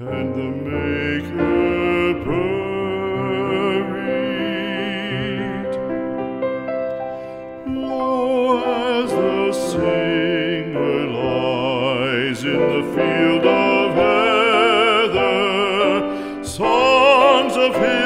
and the maker buried. Lo, as the singer lies in the field of heather, songs of him.